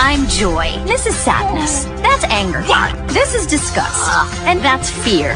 I'm joy. This is sadness. That's anger. What? This is disgust. And that's fear.